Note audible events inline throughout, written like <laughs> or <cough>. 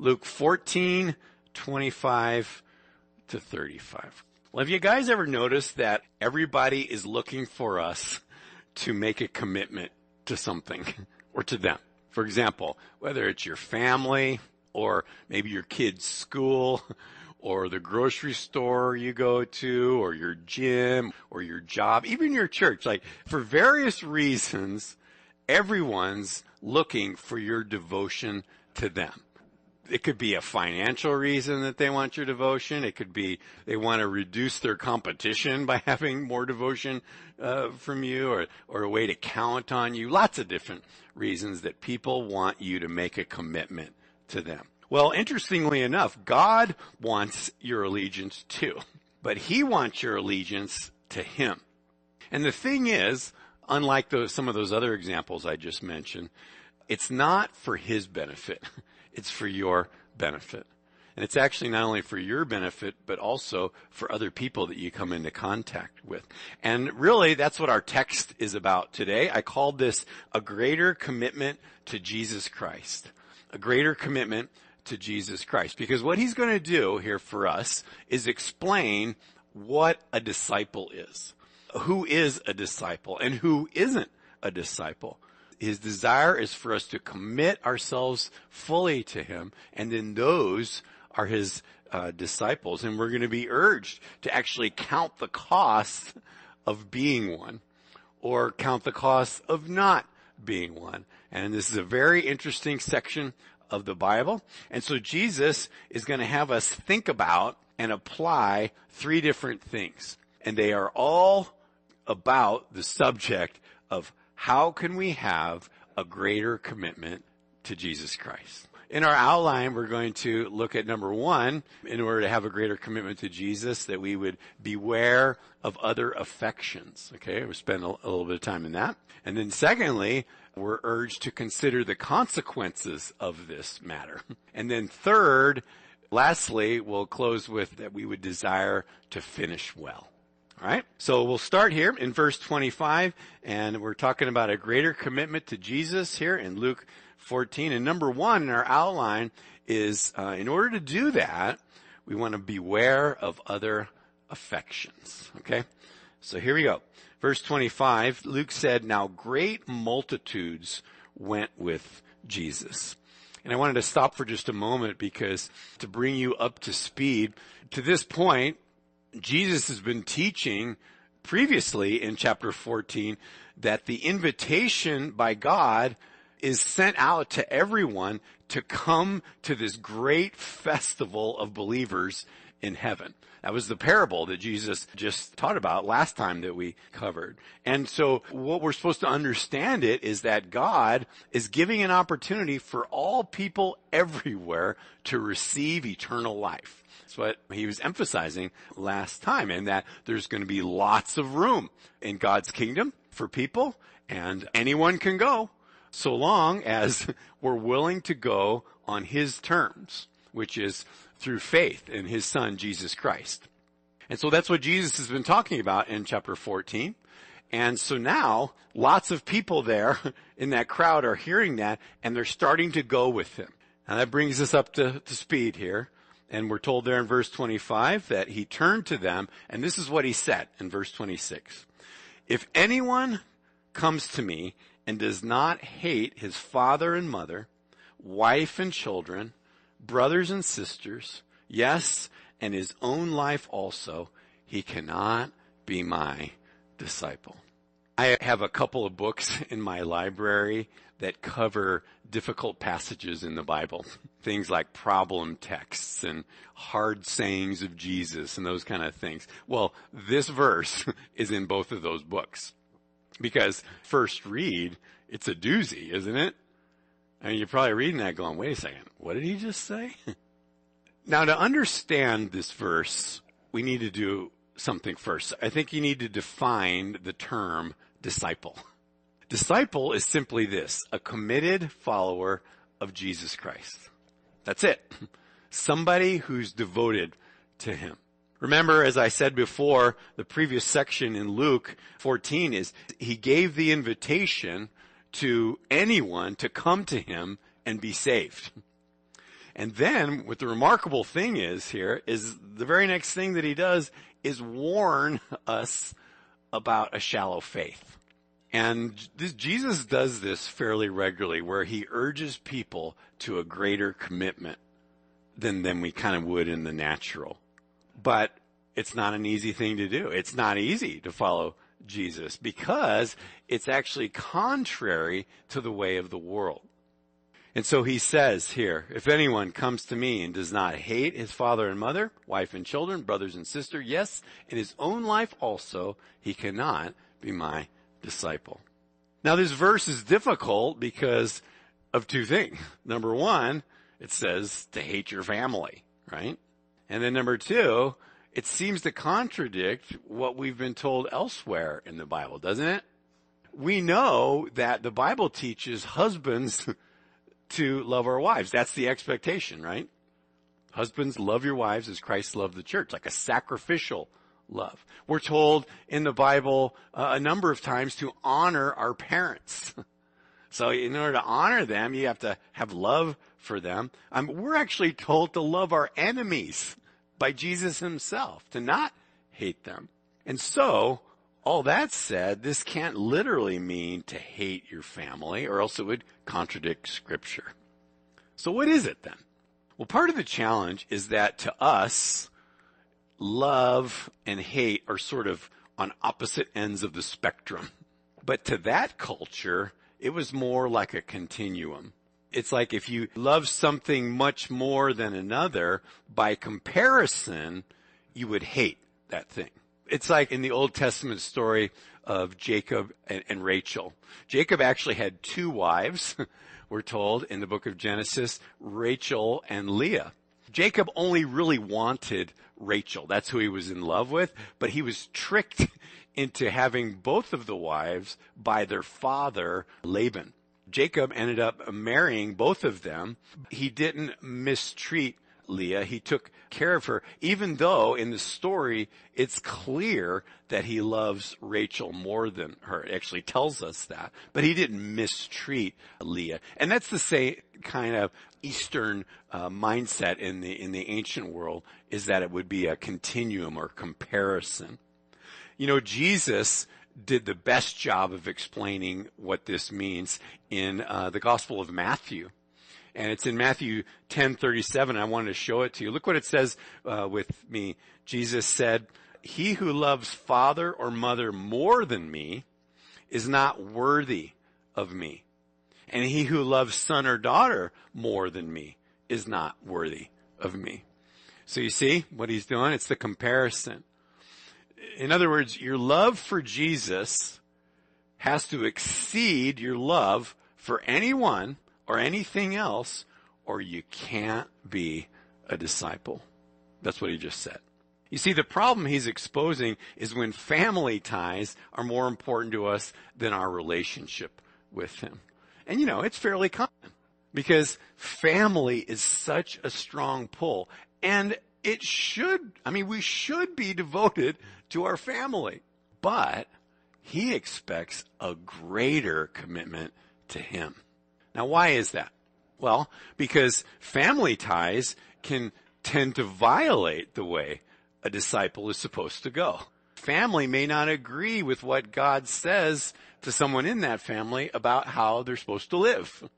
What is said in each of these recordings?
Luke 14, 25 to 35. Well, have you guys ever noticed that everybody is looking for us to make a commitment to something <laughs> or to them? For example, whether it's your family or maybe your kid's school <laughs> or the grocery store you go to or your gym or your job, even your church, like for various reasons, everyone's looking for your devotion to them it could be a financial reason that they want your devotion. It could be they want to reduce their competition <laughs> by having more devotion uh, from you, or or a way to count on you. Lots of different reasons that people want you to make a commitment to them. Well, interestingly enough, God wants your allegiance too, <laughs> but He wants your allegiance to Him. And the thing is, unlike those, some of those other examples I just mentioned, it's not for His benefit. <laughs> It's for your benefit. And it's actually not only for your benefit, but also for other people that you come into contact with. And really, that's what our text is about today. I called this a greater commitment to Jesus Christ. A greater commitment to Jesus Christ. Because what he's going to do here for us is explain what a disciple is. Who is a disciple and who isn't a disciple his desire is for us to commit ourselves fully to him, and then those are his uh, disciples, and we're going to be urged to actually count the cost of being one, or count the cost of not being one. And this is a very interesting section of the Bible. And so Jesus is going to have us think about and apply three different things. And they are all about the subject of how can we have a greater commitment to Jesus Christ? In our outline, we're going to look at number one, in order to have a greater commitment to Jesus, that we would beware of other affections. Okay, we spend a, a little bit of time in that. And then secondly, we're urged to consider the consequences of this matter. And then third, lastly, we'll close with that we would desire to finish well. All right. So we'll start here in verse 25 and we're talking about a greater commitment to Jesus here in Luke 14. And number one in our outline is, uh, in order to do that, we want to beware of other affections. Okay. So here we go. Verse 25, Luke said, now great multitudes went with Jesus. And I wanted to stop for just a moment because to bring you up to speed, to this point, Jesus has been teaching previously in chapter 14 that the invitation by God is sent out to everyone to come to this great festival of believers in heaven. That was the parable that Jesus just taught about last time that we covered. And so what we're supposed to understand it is that God is giving an opportunity for all people everywhere to receive eternal life. That's what he was emphasizing last time and that there's going to be lots of room in God's kingdom for people and anyone can go so long as <laughs> we're willing to go on his terms, which is through faith in his son, Jesus Christ. And so that's what Jesus has been talking about in chapter 14. And so now lots of people there <laughs> in that crowd are hearing that and they're starting to go with him. And that brings us up to, to speed here. And we're told there in verse 25 that he turned to them, and this is what he said in verse 26. If anyone comes to me and does not hate his father and mother, wife and children, brothers and sisters, yes, and his own life also, he cannot be my disciple. I have a couple of books <laughs> in my library that cover difficult passages in the Bible. <laughs> Things like problem texts and hard sayings of Jesus and those kind of things. Well, this verse <laughs> is in both of those books. Because first read, it's a doozy, isn't it? Mean, you're probably reading that going, wait a second, what did he just say? <laughs> now to understand this verse, we need to do something first. I think you need to define the term disciple. <laughs> Disciple is simply this, a committed follower of Jesus Christ. That's it. <laughs> Somebody who's devoted to Him. Remember, as I said before, the previous section in Luke 14 is He gave the invitation to anyone to come to Him and be saved. And then what the remarkable thing is here is the very next thing that he does is warn us about a shallow faith. And this, Jesus does this fairly regularly where he urges people to a greater commitment than, than we kind of would in the natural. But it's not an easy thing to do. It's not easy to follow Jesus because it's actually contrary to the way of the world. And so he says here, if anyone comes to me and does not hate his father and mother, wife and children, brothers and sister, yes, in his own life also, he cannot be my disciple. Now this verse is difficult because of two things. Number one, it says to hate your family, right? And then number two, it seems to contradict what we've been told elsewhere in the Bible, doesn't it? We know that the Bible teaches husbands <laughs> to love our wives. That's the expectation, right? Husbands, love your wives as Christ loved the church, like a sacrificial love. We're told in the Bible uh, a number of times to honor our parents. <laughs> so in order to honor them, you have to have love for them. Um, we're actually told to love our enemies by Jesus himself, to not hate them. And so, all that said, this can't literally mean to hate your family or else it would contradict scripture. So what is it then? Well, part of the challenge is that to us, love and hate are sort of on opposite ends of the spectrum. But to that culture, it was more like a continuum. It's like if you love something much more than another, by comparison, you would hate that thing. It's like in the Old Testament story of Jacob and, and Rachel. Jacob actually had two wives, <laughs> we're told in the book of Genesis, Rachel and Leah. Jacob only really wanted Rachel. That's who he was in love with, but he was tricked <laughs> into having both of the wives by their father, Laban. Jacob ended up marrying both of them. He didn't mistreat Leah. He took care of her, even though in the story it's clear that he loves Rachel more than her. It actually tells us that. But he didn't mistreat Leah. And that's the same kind of Eastern uh, mindset in the in the ancient world is that it would be a continuum or comparison. You know, Jesus did the best job of explaining what this means in uh, the Gospel of Matthew. And it's in Matthew 10:37. I wanted to show it to you. Look what it says uh, with me. Jesus said, "He who loves father or mother more than me is not worthy of me, and he who loves son or daughter more than me is not worthy of me." So you see what he's doing? It's the comparison in other words, your love for Jesus has to exceed your love for anyone or anything else, or you can't be a disciple. That's what he just said. You see, the problem he's exposing is when family ties are more important to us than our relationship with him. And you know, it's fairly common because family is such a strong pull. And it should, I mean, we should be devoted to our family. But he expects a greater commitment to him. Now, why is that? Well, because family ties can tend to violate the way a disciple is supposed to go. Family may not agree with what God says to someone in that family about how they're supposed to live.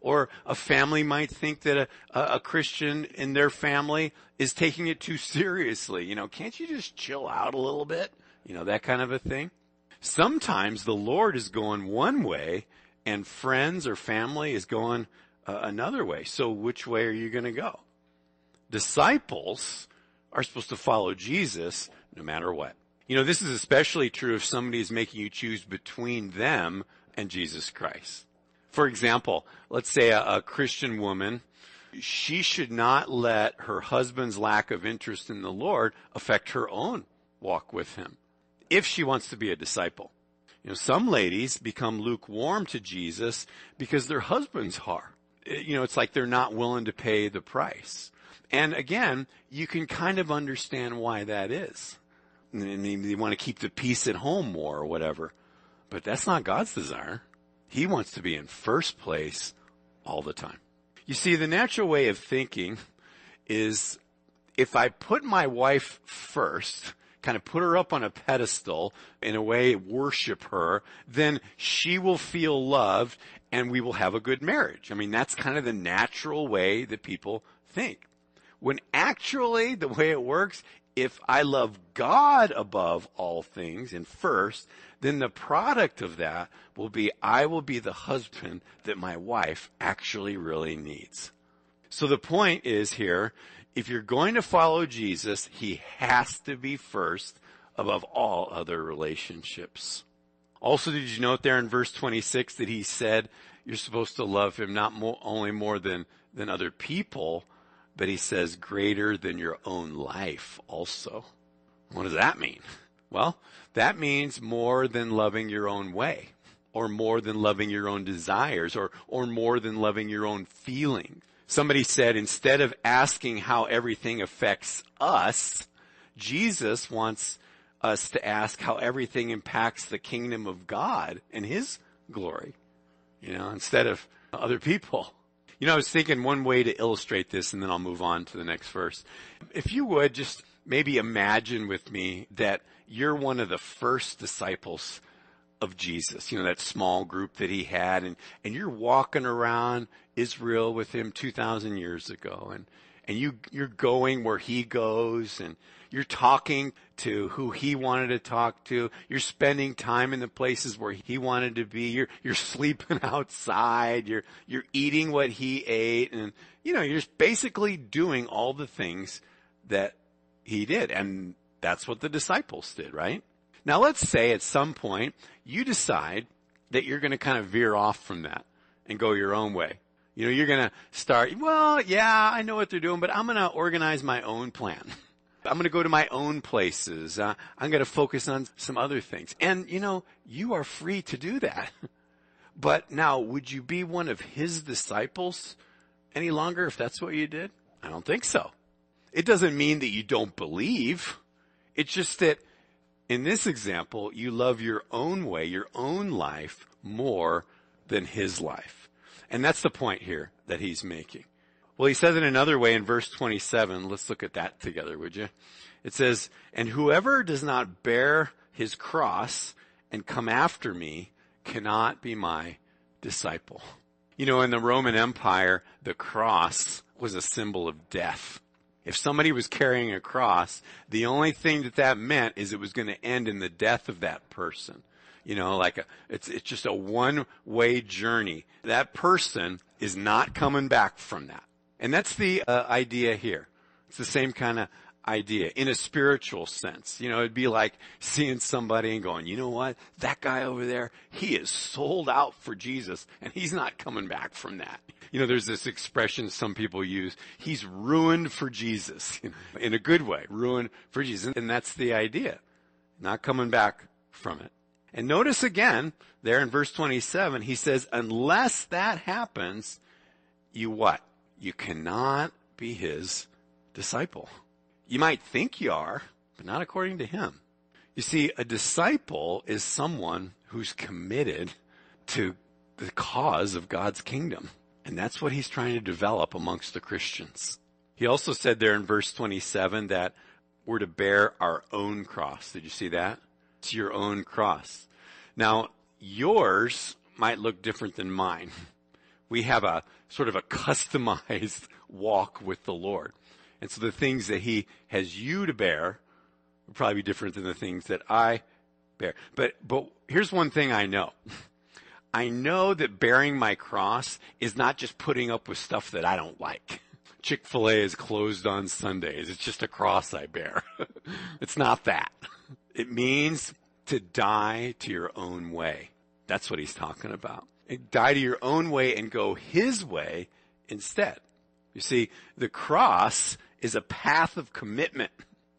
Or a family might think that a, a, Christian in their family is taking it too seriously. You know, can't you just chill out a little bit? You know, that kind of a thing. Sometimes the Lord is going one way and friends or family is going uh, another way. So which way are you going to go? Disciples are supposed to follow Jesus no matter what. You know, this is especially true if somebody is making you choose between them and Jesus Christ. For example, let's say a, a Christian woman, she should not let her husband's lack of interest in the Lord affect her own walk with him if she wants to be a disciple. You know, some ladies become lukewarm to Jesus because their husbands are. Uh, you know, it's like they're not willing to pay the price. And again, you can kind of understand why that is. And they want to keep the peace at home more or whatever. But that's not God's desire. He wants to be in first place all the time. You see, the natural way of thinking is if I put my wife first, kind of put her up on a pedestal, in a way worship her, then she will feel loved and we will have a good marriage. I mean, that's kind of the natural way that people think. When actually the way it works, if I love God above all things and first, then the product of that will be I will be the husband that my wife actually really needs. So the point is here, if you're going to follow Jesus, he has to be first above all other relationships. Also, did you note there in verse 26 that he said you're supposed to love him not more, only more than, than other people, but he says greater than your own life also. What does that mean? Well, that means more than loving your own way or more than loving your own desires or, or more than loving your own feelings. Somebody said instead of asking how everything affects us, Jesus wants us to ask how everything impacts the kingdom of God and his glory. You know, instead of other people. You know, I was thinking one way to illustrate this and then I'll move on to the next verse. If you would just maybe imagine with me that you're one of the first disciples of Jesus, you know, that small group that he had and, and you're walking around Israel with him 2,000 years ago and, and you, you're going where he goes and you're talking to who he wanted to talk to. You're spending time in the places where he wanted to be. You're, you're sleeping <laughs> outside. You're, you're eating what he ate and, you know, you're just basically doing all the things that he did. And that's what the disciples did, right? Now let's say at some point you decide that you're going to kind of veer off from that and go your own way. You know, you're going to start, well, yeah, I know what they're doing, but I'm going to organize my own plan. <laughs> I'm going to go to my own places. Uh, I'm going to focus on some other things. And, you know, you are free to do that. <laughs> But now, would you be one of his disciples any longer if that's what you did? I don't think so. It doesn't mean that you don't believe. It's just that in this example, you love your own way, your own life more than his life. And that's the point here that he's making. Well, he says it another way in verse 27. Let's look at that together, would you? It says, and whoever does not bear his cross and come after me cannot be my disciple. You know, in the Roman Empire, the cross was a symbol of death. If somebody was carrying a cross, the only thing that that meant is it was going to end in the death of that person. You know, like a, it's, it's just a one way journey. That person is not coming back from that. And that's the uh, idea here. It's the same kind of idea in a spiritual sense. You know, it'd be like seeing somebody and going, you know what? That guy over there, he is sold out for Jesus and he's not coming back from that. You know, there's this expression some people use, he's ruined for Jesus <laughs> in a good way, ruined for Jesus. And that's the idea. Not coming back from it. And notice again, there in verse 27, he says, unless that happens, you what? You cannot be his disciple. You might think you are, but not according to him. You see, a disciple is someone who's committed to the cause of God's kingdom. And that's what he's trying to develop amongst the Christians. He also said there in verse 27 that we're to bear our own cross. Did you see that? It's your own cross. Now, yours might look different than mine. We have a sort of a customized <laughs> walk with the Lord. And so the things that he has you to bear will probably be different than the things that I bear. But, but here's one thing I know. <laughs> I know that bearing my cross is not just putting up with stuff that I don't like. <laughs> Chick-fil-A is closed on Sundays. It's just a cross I bear. <laughs> it's not that. It means to die to your own way. That's what he's talking about. Die to your own way and go his way instead. You see, the cross is a path of commitment.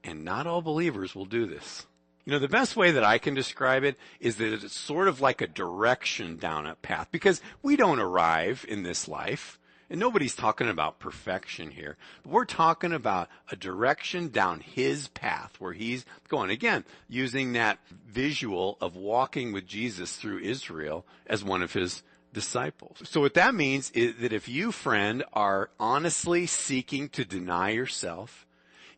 And not all believers will do this. You know, the best way that I can describe it is that it's sort of like a direction down a path because we don't arrive in this life. And nobody's talking about perfection here. But we're talking about a direction down his path where he's going. Again, using that visual of walking with Jesus through Israel as one of his disciples. So what that means is that if you, friend, are honestly seeking to deny yourself,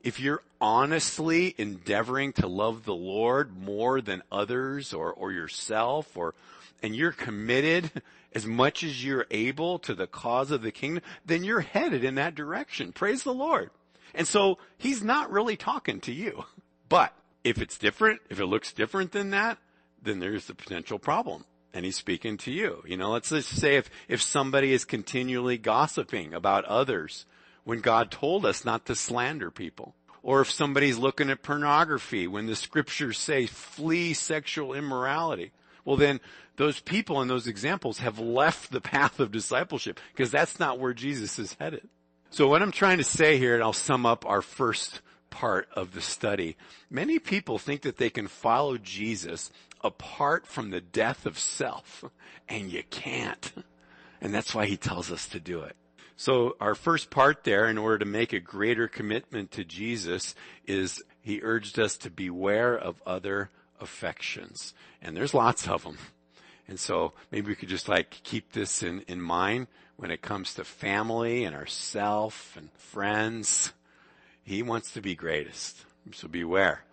if you're honestly endeavoring to love the Lord more than others or, or yourself or, and you're committed as much as you're able to the cause of the kingdom, then you're headed in that direction. Praise the Lord. And so he's not really talking to you. But if it's different, if it looks different than that, then there's the potential problem. And he's speaking to you. You know, let's just say if, if somebody is continually gossiping about others when God told us not to slander people. Or if somebody's looking at pornography when the scriptures say flee sexual immorality. Well then, those people in those examples have left the path of discipleship because that's not where Jesus is headed. So what I'm trying to say here, and I'll sum up our first part of the study. Many people think that they can follow Jesus apart from the death of self, and you can't. And that's why he tells us to do it. So our first part there, in order to make a greater commitment to Jesus, is he urged us to beware of other affections. And there's lots of them. And so maybe we could just like keep this in, in mind when it comes to family and ourself and friends. He wants to be greatest. So beware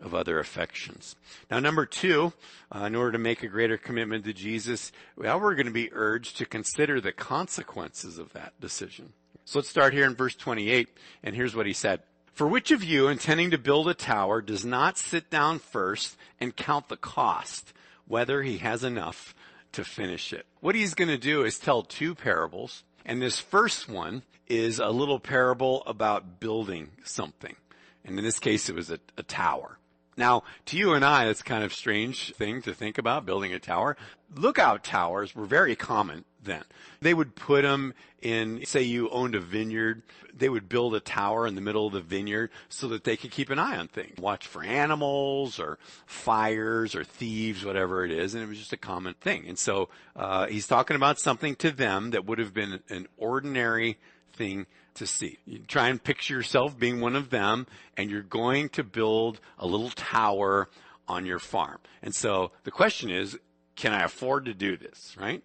of other affections. Now number two, uh, in order to make a greater commitment to Jesus, well, we're going to be urged to consider the consequences of that decision. So let's start here in verse 28, and here's what he said. For which of you, intending to build a tower, does not sit down first and count the cost, whether he has enough to finish it? What he's going to do is tell two parables, and this first one is a little parable about building something. And in this case, it was a, a tower. Now, to you and I, that's kind of strange thing to think about, building a tower. Lookout towers were very common then. They would put them in, say you owned a vineyard, they would build a tower in the middle of the vineyard so that they could keep an eye on things. Watch for animals or fires or thieves, whatever it is, and it was just a common thing. And so, uh, he's talking about something to them that would have been an ordinary thing to see. You try and picture yourself being one of them and you're going to build a little tower on your farm. And so the question is, can I afford to do this, right?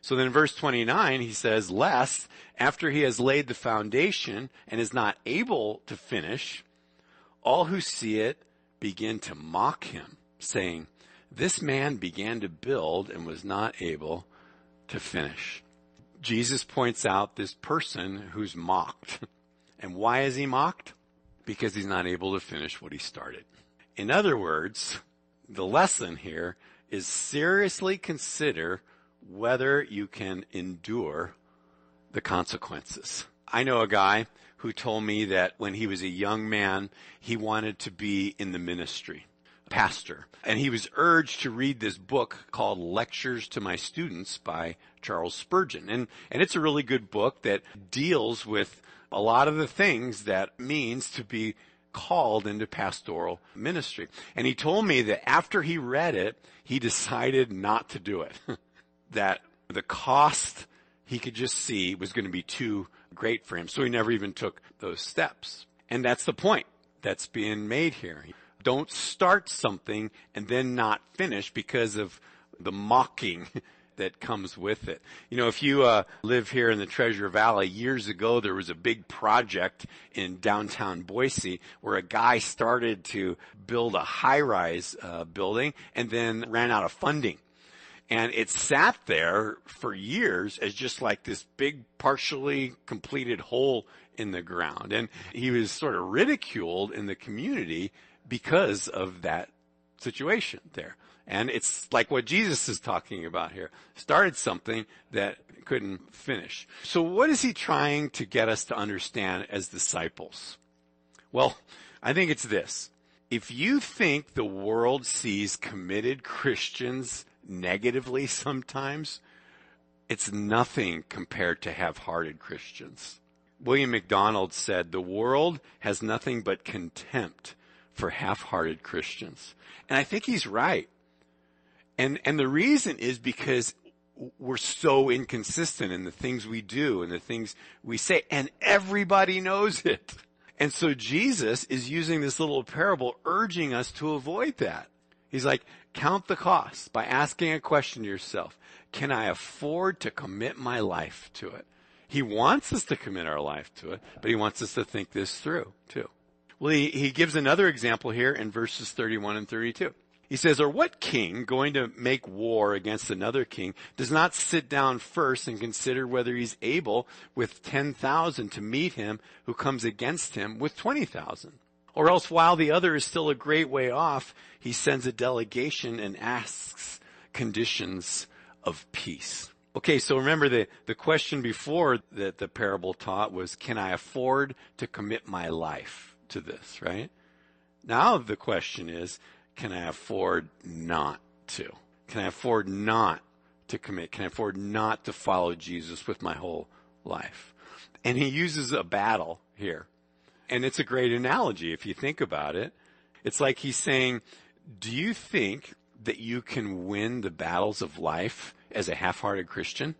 So then in verse 29, he says, lest after he has laid the foundation and is not able to finish, all who see it begin to mock him, saying, this man began to build and was not able to finish. Jesus points out this person who's mocked. <laughs> And why is he mocked? Because he's not able to finish what he started. In other words, the lesson here is seriously consider whether you can endure the consequences. I know a guy who told me that when he was a young man, he wanted to be in the ministry pastor. And he was urged to read this book called Lectures to My Students by Charles Spurgeon. And, and it's a really good book that deals with a lot of the things that means to be called into pastoral ministry. And he told me that after he read it, he decided not to do it. <laughs> that the cost he could just see was going to be too great for him. So he never even took those steps. And that's the point that's being made here. Don't start something and then not finish because of the mocking <laughs> that comes with it. You know, if you uh, live here in the Treasure Valley, years ago there was a big project in downtown Boise where a guy started to build a high-rise uh, building and then ran out of funding. And it sat there for years as just like this big partially completed hole in the ground. And he was sort of ridiculed in the community because of that situation there. And it's like what Jesus is talking about here. Started something that couldn't finish. So what is he trying to get us to understand as disciples? Well, I think it's this. If you think the world sees committed Christians negatively sometimes, it's nothing compared to half-hearted Christians. William MacDonald said, the world has nothing but contempt for half-hearted Christians. And I think he's right. And, and the reason is because we're so inconsistent in the things we do and the things we say, and everybody knows it. And so Jesus is using this little parable urging us to avoid that. He's like, count the cost by asking a question to yourself. can I afford to commit my life to it? He wants us to commit our life to it, but he wants us to think this through too. Well, he, he gives another example here in verses 31 and 32. He says, or what king going to make war against another king does not sit down first and consider whether he's able with 10,000 to meet him who comes against him with 20,000? Or else while the other is still a great way off, he sends a delegation and asks conditions of peace. Okay, so remember the, the question before that the parable taught was, can I afford to commit my life to this, right? Now the question is, can I afford not to? Can I afford not to commit? Can I afford not to follow Jesus with my whole life? And he uses a battle here. And it's a great analogy if you think about it. It's like he's saying, do you think that you can win the battles of life as a half-hearted Christian?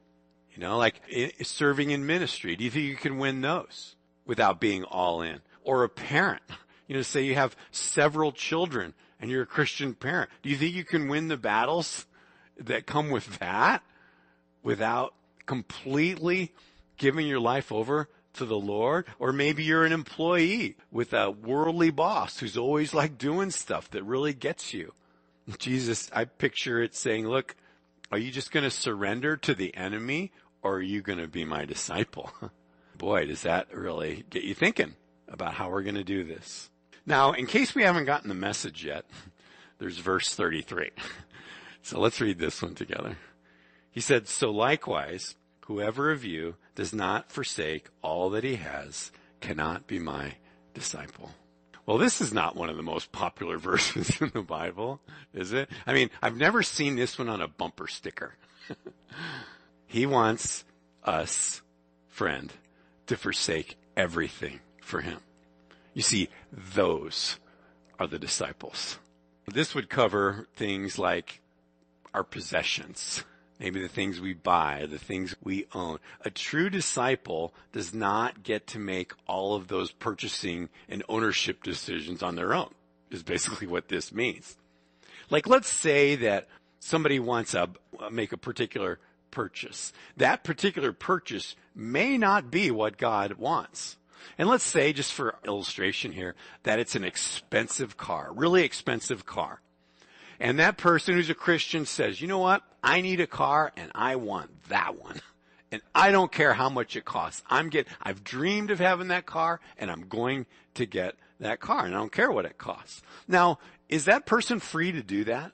You know, like eh, serving in ministry. Do you think you can win those without being all in? Or a parent, <laughs> you know, say you have several children and you're a Christian parent. Do you think you can win the battles that come with that without completely giving your life over to the Lord? Or maybe you're an employee with a worldly boss who's always like doing stuff that really gets you. Jesus, I picture it saying, look, are you just going to surrender to the enemy or are you going to be my disciple? <laughs> Boy, does that really get you thinking about how we're going to do this. Now, in case we haven't gotten the message yet, <laughs> there's verse 33. <laughs> So let's read this one together. He said, So likewise, whoever of you does not forsake all that he has cannot be my disciple. Well, this is not one of the most popular <laughs> verses in the Bible, is it? I mean, I've never seen this one on a bumper sticker. he wants us, friend, to forsake everything for him. You see, those are the disciples. This would cover things like our possessions, maybe the things we buy, the things we own. A true disciple does not get to make all of those purchasing and ownership decisions on their own, is basically what this means. Like let's say that somebody wants to uh, make a particular purchase. That particular purchase may not be what God wants. And let's say, just for illustration here, that it's an expensive car, really expensive car. And that person who's a Christian says, you know what? I need a car and I want that one. <laughs> And I don't care how much it costs. I'm get, I've dreamed of having that car and I'm going to get that car and I don't care what it costs. Now, is that person free to do that?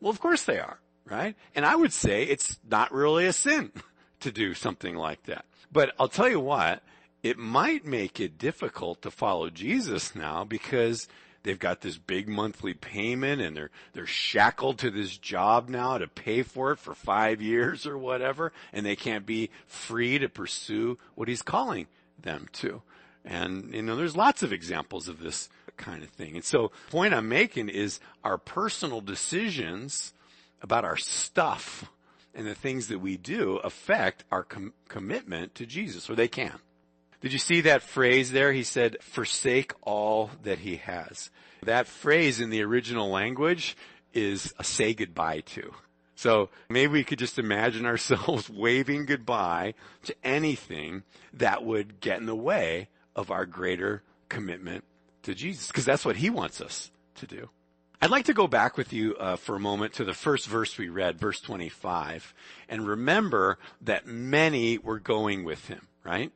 Well, of course they are, right? And I would say it's not really a sin <laughs> to do something like that. But I'll tell you what, it might make it difficult to follow Jesus now because they've got this big monthly payment and they're they're shackled to this job now to pay for it for 5 years or whatever and they can't be free to pursue what he's calling them to. And you know there's lots of examples of this kind of thing. And so the point I'm making is our personal decisions about our stuff and the things that we do affect our com- commitment to Jesus or they can. Did you see that phrase there? He said, forsake all that he has. That phrase in the original language is a say goodbye to. So maybe we could just imagine <laughs> ourselves waving goodbye to anything that would get in the way of our greater commitment to Jesus, because that's what he wants us to do. I'd like to go back with you uh, for a moment to the first verse we read, verse 25, and remember that many were going with him, right?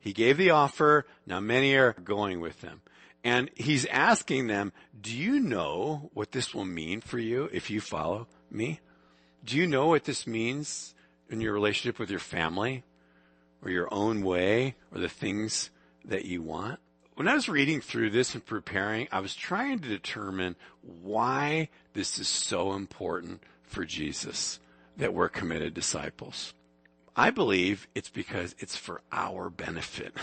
He gave the offer. Now many are going with them. And he's asking them, do you know what this will mean for you if you follow me? Do you know what this means in your relationship with your family or your own way or the things that you want? When I was reading through this and preparing, I was trying to determine why this is so important for Jesus that we're committed disciples. I believe it's because it's for our benefit.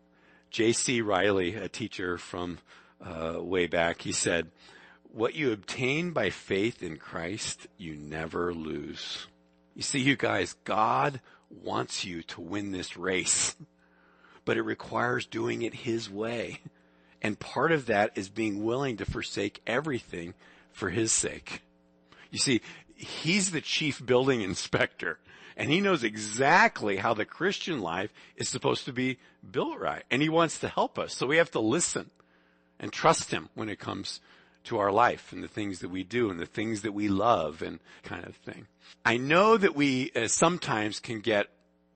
<laughs> J.C. Riley, a teacher from uh, way back, he said, what you obtain by faith in Christ, you never lose. You see, you guys, God wants you to win this race, <laughs> but it requires doing it His way. And part of that is being willing to forsake everything for His sake. You see, he's the chief building inspector and he knows exactly how the Christian life is supposed to be built right. And he wants to help us. So we have to listen and trust him when it comes to our life and the things that we do and the things that we love and kind of thing. I know that we uh, sometimes can get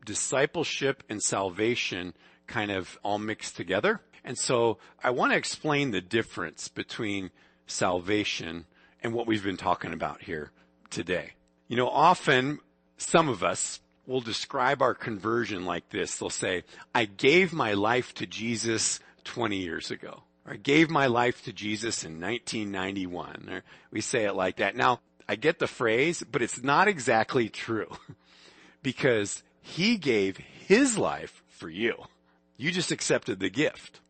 discipleship and salvation kind of all mixed together. And so I want to explain the difference between salvation and what we've been talking about here today. You know, often some of us will describe our conversion like this. They'll say, I gave my life to Jesus 20 years ago. Or I gave my life to Jesus in 1991. Or we say it like that. Now, I get the phrase, but it's not exactly true <laughs> because he gave his life for you. You just accepted the gift.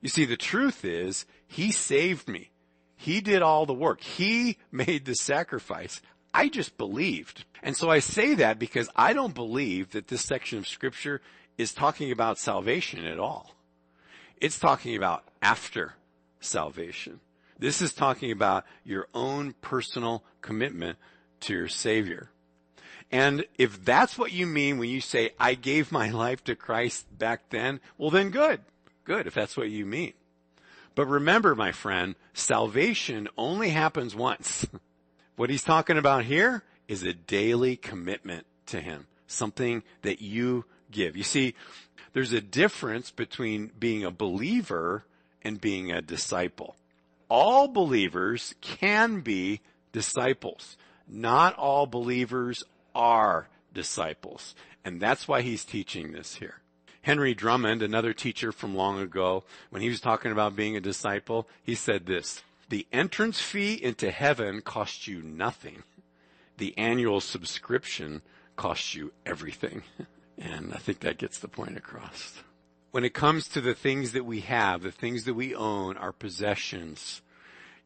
You see, the truth is he saved me. He did all the work. He <laughs> made the sacrifice. I just believed. And so I say that because I don't believe that this section of scripture is talking about salvation at all. It's talking about after salvation. This is talking about your own personal commitment to your Savior. And if that's what you mean when you say, I gave my <laughs> life to Christ back then, well then good. Good if that's what you mean. But remember, my friend, salvation only happens once. <laughs> what he's talking about here is a daily commitment to him. Something that you give. You see, there's a difference between being a believer and being a disciple. All believers can be disciples. Not all believers are disciples. And that's why he's teaching this here. Henry Drummond, another teacher from long ago, when he was talking about being a disciple, he said this, the entrance fee into heaven costs you nothing. The annual subscription costs you everything. <laughs> And I think that gets the point across. When it comes to the things that we have, the things that we own, our possessions,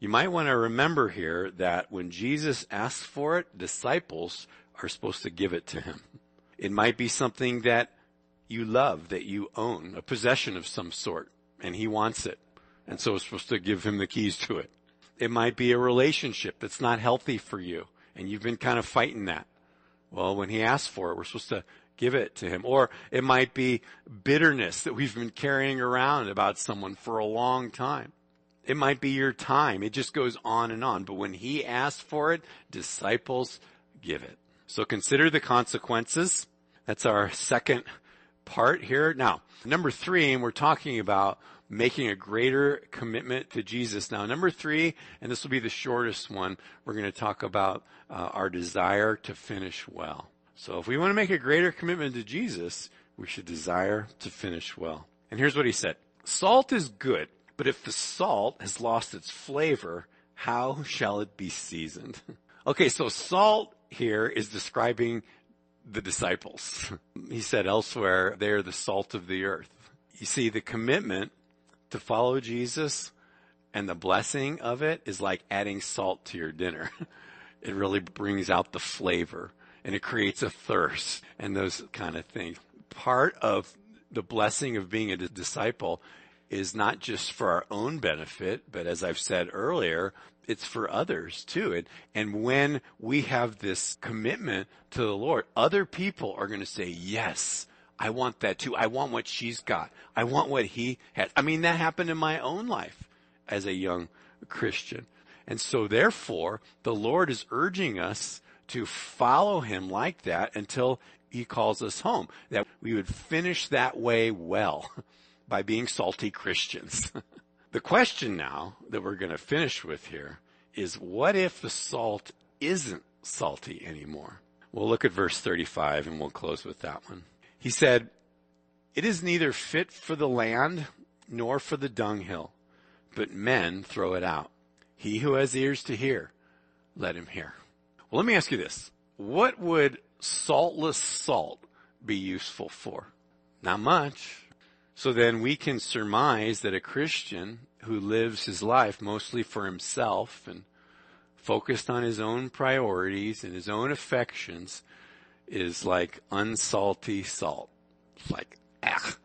you might want to remember here that when Jesus asks for it, disciples are supposed to give it to him. It might be something that you love, that you own, a possession of some sort, and he wants it. And so it's supposed to give him the keys to it. It might be a relationship that's not healthy for you, and you've been kind of fighting that. Well, when he asks for it, we're supposed to give it to him. Or it might be bitterness that we've been carrying around about someone for a long time. It might be your time. It just goes on and on. But when he asks for it, disciples give it. So consider the consequences. That's our second part here. Now, number three, and we're talking about making a greater commitment to Jesus. Now, number three, and this will be the shortest one, we're going to talk about uh, our desire to finish well. So if we want to make a greater commitment to Jesus, we should desire to finish well. And here's what he said. Salt is good, but if the salt has lost its flavor, how shall it be seasoned? <laughs> okay, so salt here is describing the disciples. <laughs> he said elsewhere, they're the salt of the earth. You see, the commitment to follow Jesus and the blessing of it is like adding salt to your dinner. <laughs> it really brings out the flavor and it creates a thirst and those kind of things. Part of the blessing of being a disciple is not just for our own benefit, but as I've said earlier, it's for others too. And, and when we have this commitment to the Lord, other people are going to say, yes, I want that too. I want what she's got. I want what he has. I mean, that happened in my own life as a young Christian. And so therefore, the Lord is urging us to follow him like that until he calls us home. That we would finish that way well <laughs> by being salty Christians. <laughs> the question now that we're going to finish with here is what if the salt isn't salty anymore? We'll look at verse 35 and we'll close with that one. He said, it is neither fit for the land nor for the dunghill, but men throw it out. He who has ears to hear, let him hear. Well, let me ask you this. What would saltless salt be useful for? Not much. So then we can surmise that a Christian who lives his life mostly for himself and focused on his own priorities and his own affections is like unsalty salt. It's like, ah,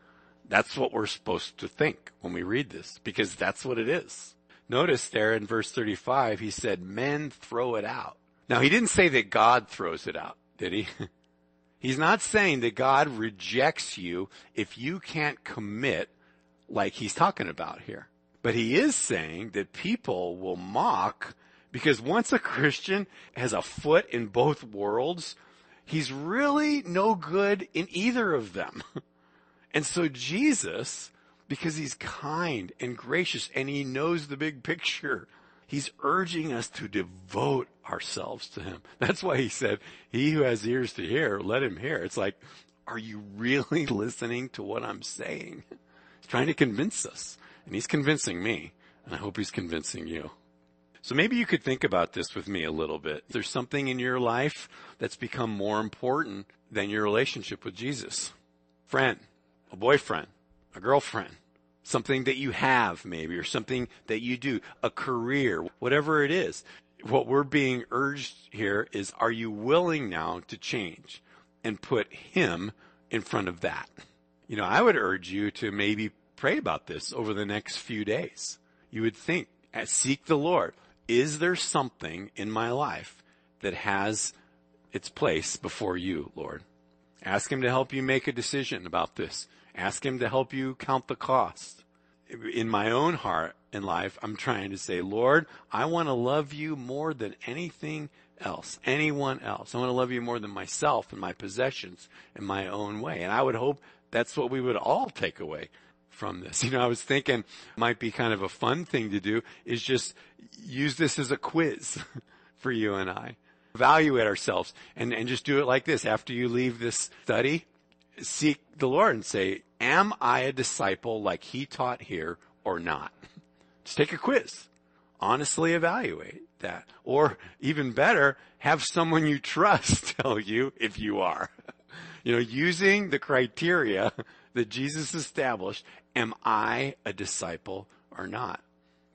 that's what we're supposed to think when we read this because that's what it is. Notice there in verse 35, he said, men throw it out. Now he didn't say that God throws it out, did he? <laughs> He's not saying that God rejects you if you can't commit like he's talking about here. But he is saying that people will mock because once a Christian has a foot in both worlds, he's really no good in either of them. <laughs> And so Jesus, because he's kind and gracious and he knows the big picture, he's urging us to devote ourselves to him. <laughs> That's why he said, he who has ears to hear, let him hear. It's like, are you really <laughs> listening to what I'm saying? He's trying to convince us and he's convincing me and I hope he's convincing you. So maybe you could think about this with me a little bit. There's something in your life that's become more important than your relationship with Jesus. Friend, a boyfriend, a girlfriend, something that you have maybe, or something that you do, a career, whatever it is. What we're being urged here is, are you willing now to change and put him in front of that? You know, I would urge you to maybe pray about this over the next few days. You would think, seek the Lord is there something in my life that has its place before you, Lord? Ask Him to help you make a decision about this. Ask Him to help you count the cost. In my own heart and life, I'm trying to say, Lord, I want to love you more than anything else, anyone else. I want to love you more than myself and my possessions in my own way. And I would hope that's what we would all take away from this. <laughs> You know, I was thinking might be kind of a fun thing to do is just use this as a quiz <laughs> for you and I. Evaluate ourselves and, and just do it like this. After you leave this study, seek the Lord and say, am I a disciple like he taught here or not? <laughs> Just take a quiz. Honestly evaluate that. Or even better, have someone you trust tell you if you are. You know, using the criteria that Jesus established, am I a disciple or not?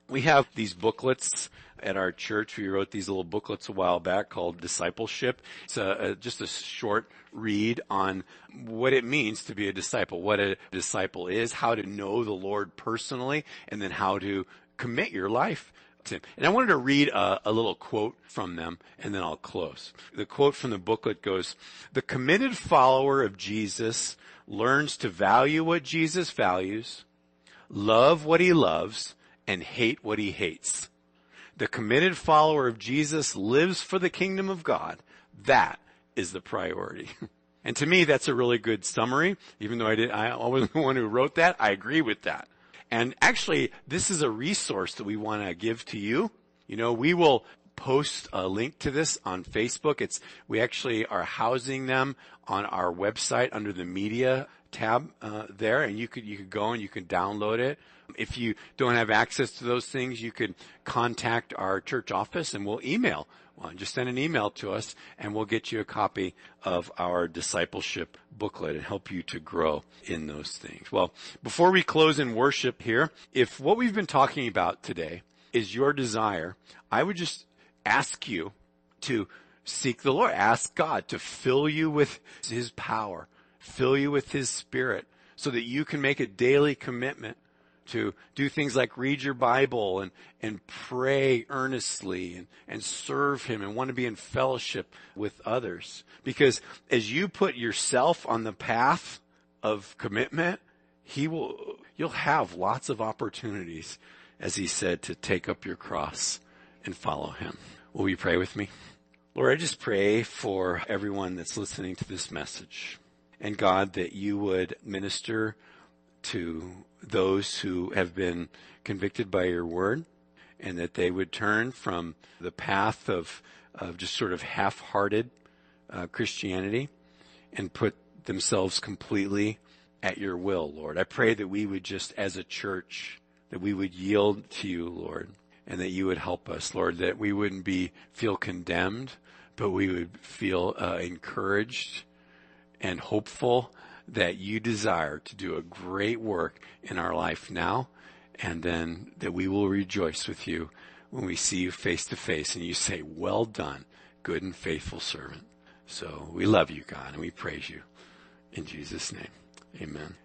We have these booklets at our church. We wrote these little booklets a while back called Discipleship. It's a, a, just a short read on what it means to be a disciple, what a disciple is, how to know the Lord personally, and then how to commit your life to him. And I wanted to read a, a little quote from them and then I'll close. The quote from the booklet goes, the committed follower of Jesus learns to value what Jesus values, love what he loves, and hate what he hates. The committed follower of Jesus lives for the kingdom of God. That is the priority. <laughs> and to me, that's a really good summary. Even though I did, I wasn't <laughs> the one who wrote that, I agree with that. And actually, this is a resource that we want to give to you. You know, we will post a link to this on Facebook. It's, we actually are housing them on our website under the media tab uh, there, and you could you could go and you can download it. If you don't have access to those things, you could contact our church office, and we'll email. Well, just send an email to us, and we'll get you a copy of our discipleship booklet and help you to grow in those things. Well, before we close in worship here, if what we've been talking about today is your desire, I would just ask you to seek the Lord. Ask God to fill you with His power, fill you with His Spirit, so that you can make a daily commitment to do things like read your Bible and, and pray earnestly and, and serve Him and want to be in fellowship with others. Because as you put yourself on the path of commitment, He will, you'll have lots of opportunities, as He said, to take up your cross and follow Him. Will you pray with me? Lord, I just pray for everyone that's listening to this message. And God, that you would minister to those who have been convicted by your word and that they would turn from the path of, of just sort of half-hearted uh, Christianity and put themselves completely at your will, Lord. I pray that we would just, as a church, that we would yield to you, Lord, and that you would help us, Lord, that we wouldn't be feel condemned, but we would feel uh, encouraged and hopeful that you desire to do a great work in our life now, and then that we will rejoice with you when we see you face to face and you say, well done, good and faithful servant. So we love you, God, and we praise you. In Jesus' name, amen.